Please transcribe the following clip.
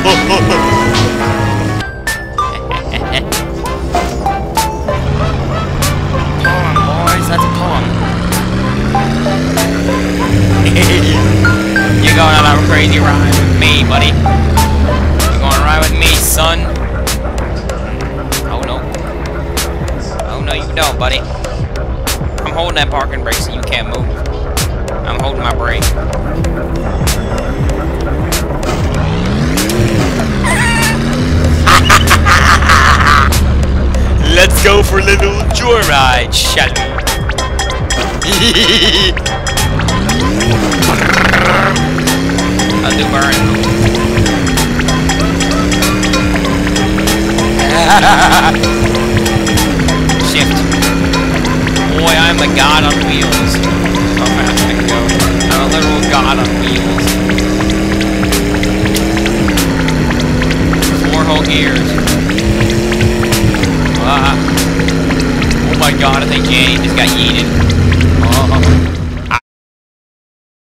boys. You're going on crazy ride with me, buddy. You're going to ride with me, son. Oh no. Oh no, you don't, buddy. I'm holding that parking brake so you can't move. I'm holding my brake. Go for a little joyride, shall I'll do burn. Shift. Boy, I'm the god on wheels. How fast I can go. I'm a literal god on wheels. Four whole gears. Ah. Oh my god, I think Jenny just got yeeted.